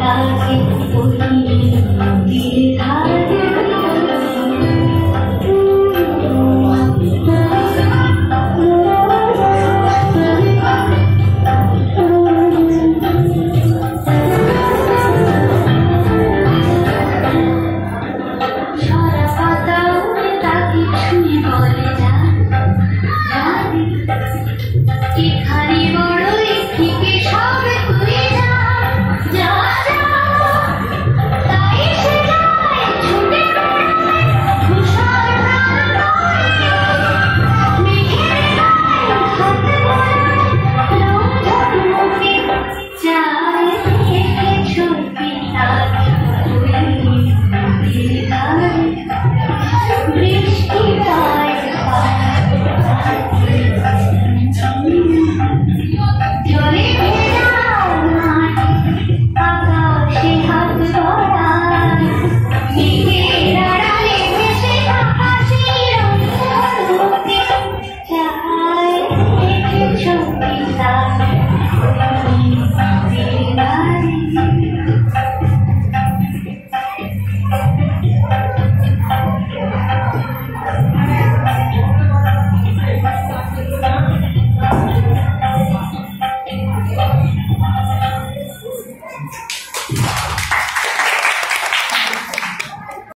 大底我会你命努